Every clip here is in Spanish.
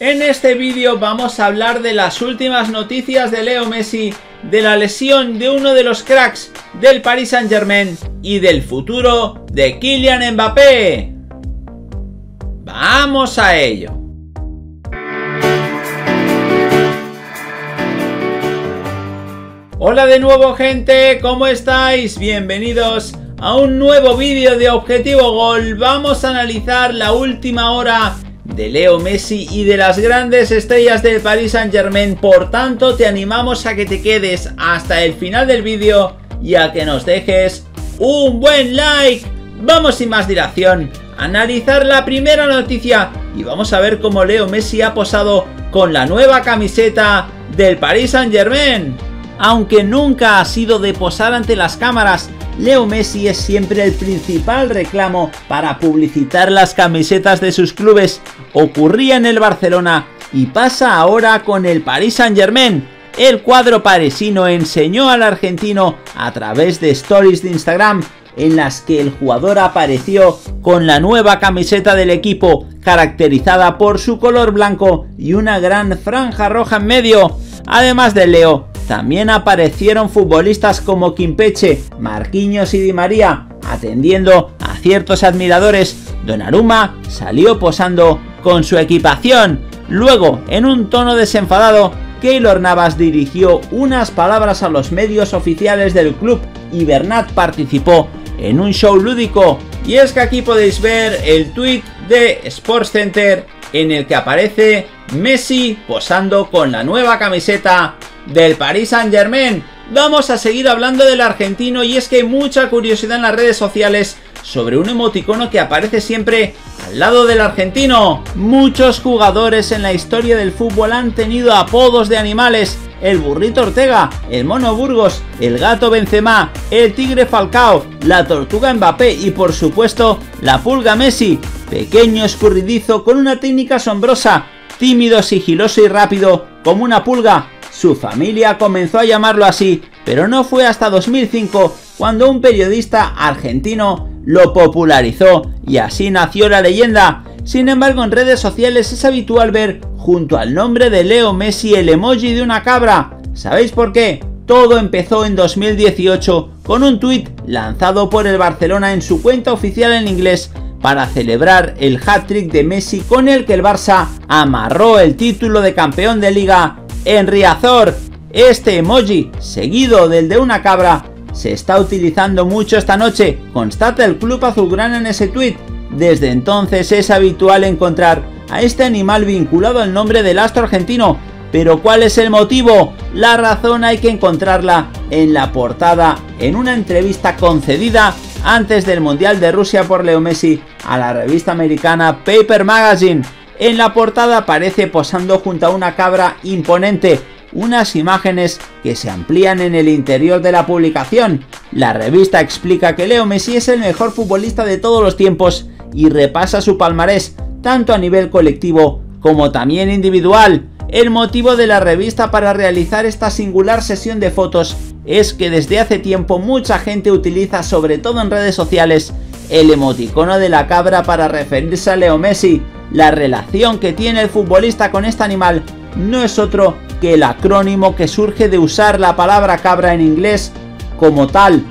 En este vídeo vamos a hablar de las últimas noticias de Leo Messi, de la lesión de uno de los cracks del Paris Saint Germain y del futuro de Kylian Mbappé. ¡Vamos a ello! Hola de nuevo gente, ¿cómo estáis? Bienvenidos a un nuevo vídeo de Objetivo Gol. Vamos a analizar la última hora de Leo Messi y de las grandes estrellas del Paris Saint Germain. Por tanto, te animamos a que te quedes hasta el final del vídeo y a que nos dejes un buen like. Vamos sin más dilación a analizar la primera noticia y vamos a ver cómo Leo Messi ha posado con la nueva camiseta del Paris Saint Germain. Aunque nunca ha sido de posar ante las cámaras, Leo Messi es siempre el principal reclamo para publicitar las camisetas de sus clubes. Ocurría en el Barcelona y pasa ahora con el Paris Saint Germain. El cuadro parisino enseñó al argentino a través de stories de Instagram en las que el jugador apareció con la nueva camiseta del equipo, caracterizada por su color blanco y una gran franja roja en medio. Además de Leo, también aparecieron futbolistas como Quimpeche, Marquinhos y Di María, atendiendo a ciertos admiradores. Donnarumma salió posando con su equipación. Luego, en un tono desenfadado, Keylor Navas dirigió unas palabras a los medios oficiales del club y Bernat participó en un show lúdico. Y es que aquí podéis ver el tweet de Sports Center en el que aparece Messi posando con la nueva camiseta del Paris Saint Germain. Vamos a seguir hablando del argentino y es que hay mucha curiosidad en las redes sociales sobre un emoticono que aparece siempre al lado del argentino. Muchos jugadores en la historia del fútbol han tenido apodos de animales. El burrito Ortega, el mono Burgos, el gato Benzema, el tigre Falcao, la tortuga Mbappé y por supuesto la pulga Messi. Pequeño escurridizo con una técnica asombrosa, tímido, sigiloso y rápido como una pulga, su familia comenzó a llamarlo así, pero no fue hasta 2005 cuando un periodista argentino lo popularizó y así nació la leyenda. Sin embargo, en redes sociales es habitual ver junto al nombre de Leo Messi el emoji de una cabra. ¿Sabéis por qué? Todo empezó en 2018 con un tuit lanzado por el Barcelona en su cuenta oficial en inglés para celebrar el hat-trick de Messi con el que el Barça amarró el título de campeón de liga en Riazor. Este emoji, seguido del de una cabra, se está utilizando mucho esta noche, constata el club azulgrana en ese tweet. Desde entonces es habitual encontrar a este animal vinculado al nombre del astro argentino. Pero ¿cuál es el motivo? La razón hay que encontrarla en la portada, en una entrevista concedida antes del Mundial de Rusia por Leo Messi a la revista americana Paper Magazine. En la portada aparece posando junto a una cabra imponente, unas imágenes que se amplían en el interior de la publicación. La revista explica que Leo Messi es el mejor futbolista de todos los tiempos y repasa su palmarés, tanto a nivel colectivo como también individual. El motivo de la revista para realizar esta singular sesión de fotos es que desde hace tiempo mucha gente utiliza, sobre todo en redes sociales, el emoticono de la cabra para referirse a Leo Messi, la relación que tiene el futbolista con este animal no es otro que el acrónimo que surge de usar la palabra cabra en inglés como tal,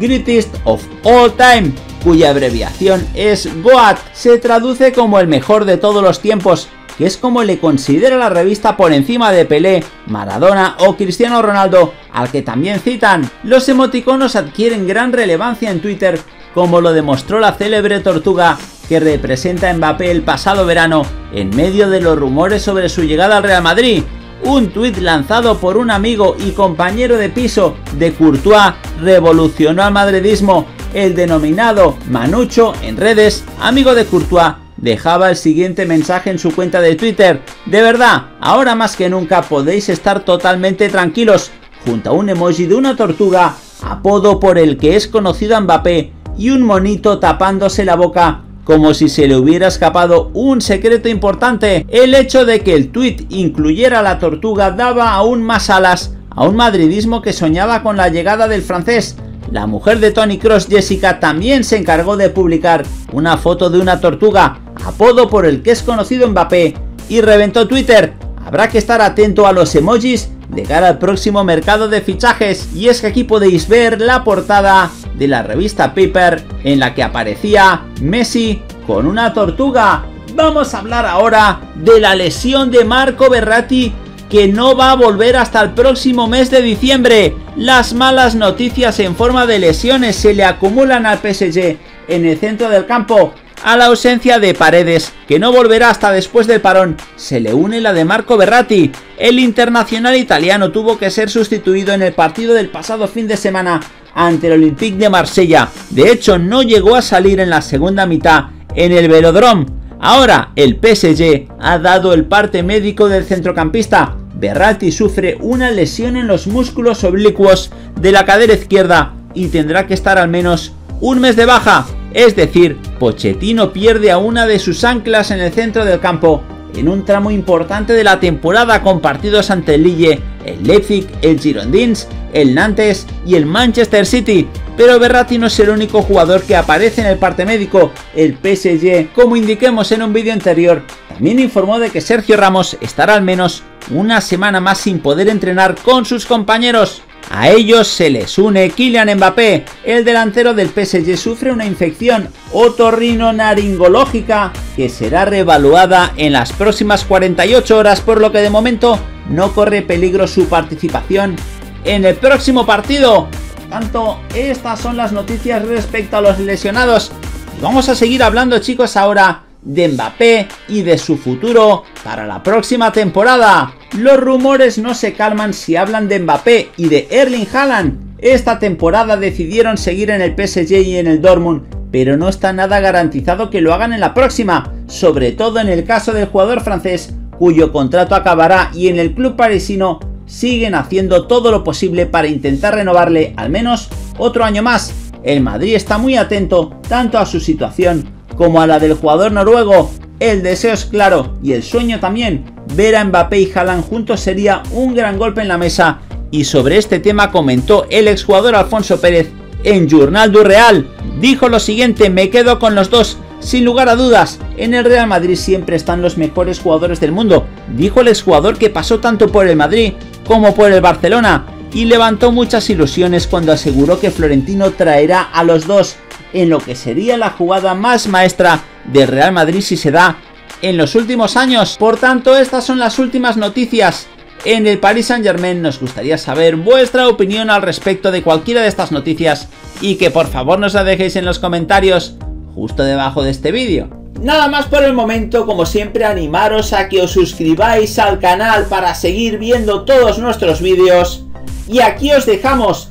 Greatest of All Time, cuya abreviación es GOAT, se traduce como el mejor de todos los tiempos, que es como le considera la revista por encima de Pelé, Maradona o Cristiano Ronaldo, al que también citan. Los emoticonos adquieren gran relevancia en Twitter, como lo demostró la célebre tortuga que representa a Mbappé el pasado verano en medio de los rumores sobre su llegada al Real Madrid. Un tuit lanzado por un amigo y compañero de piso de Courtois revolucionó al madridismo. El denominado Manucho en redes, amigo de Courtois, dejaba el siguiente mensaje en su cuenta de Twitter. De verdad, ahora más que nunca podéis estar totalmente tranquilos, junto a un emoji de una tortuga, apodo por el que es conocido a Mbappé, y un monito tapándose la boca como si se le hubiera escapado un secreto importante. El hecho de que el tuit incluyera a la tortuga daba aún más alas a un madridismo que soñaba con la llegada del francés. La mujer de Tony Cross, Jessica, también se encargó de publicar una foto de una tortuga, apodo por el que es conocido Mbappé, y reventó Twitter. Habrá que estar atento a los emojis de cara al próximo mercado de fichajes y es que aquí podéis ver la portada de la revista Paper en la que aparecía Messi con una tortuga. Vamos a hablar ahora de la lesión de Marco Berratti que no va a volver hasta el próximo mes de diciembre. Las malas noticias en forma de lesiones se le acumulan al PSG en el centro del campo. A la ausencia de Paredes, que no volverá hasta después del parón, se le une la de Marco Berratti. El internacional italiano tuvo que ser sustituido en el partido del pasado fin de semana ante el Olympique de Marsella. De hecho, no llegó a salir en la segunda mitad en el velodrome. Ahora, el PSG ha dado el parte médico del centrocampista. Berratti sufre una lesión en los músculos oblicuos de la cadera izquierda y tendrá que estar al menos un mes de baja. Es decir, Pochettino pierde a una de sus anclas en el centro del campo en un tramo importante de la temporada con partidos ante el Lille, el Leipzig, el Girondins, el Nantes y el Manchester City. Pero Berratti no es el único jugador que aparece en el parte médico. El PSG, como indiquemos en un vídeo anterior, también informó de que Sergio Ramos estará al menos una semana más sin poder entrenar con sus compañeros. A ellos se les une Kylian Mbappé. El delantero del PSG sufre una infección otorrino-naringológica que será reevaluada en las próximas 48 horas, por lo que de momento no corre peligro su participación en el próximo partido. Por tanto, estas son las noticias respecto a los lesionados. vamos a seguir hablando, chicos, ahora de Mbappé y de su futuro para la próxima temporada. Los rumores no se calman si hablan de Mbappé y de Erling Haaland. Esta temporada decidieron seguir en el PSG y en el Dortmund, pero no está nada garantizado que lo hagan en la próxima, sobre todo en el caso del jugador francés cuyo contrato acabará y en el club parisino siguen haciendo todo lo posible para intentar renovarle al menos otro año más. El Madrid está muy atento tanto a su situación como a la del jugador noruego. El deseo es claro y el sueño también. Ver a Mbappé y Haaland juntos sería un gran golpe en la mesa. Y sobre este tema comentó el exjugador Alfonso Pérez en Journal du Real. Dijo lo siguiente, me quedo con los dos. Sin lugar a dudas, en el Real Madrid siempre están los mejores jugadores del mundo, dijo el exjugador que pasó tanto por el Madrid como por el Barcelona y levantó muchas ilusiones cuando aseguró que Florentino traerá a los dos en lo que sería la jugada más maestra del Real Madrid si se da en los últimos años. Por tanto, estas son las últimas noticias. En el Paris Saint Germain nos gustaría saber vuestra opinión al respecto de cualquiera de estas noticias y que por favor nos la dejéis en los comentarios justo debajo de este vídeo. Nada más por el momento, como siempre animaros a que os suscribáis al canal para seguir viendo todos nuestros vídeos. Y aquí os dejamos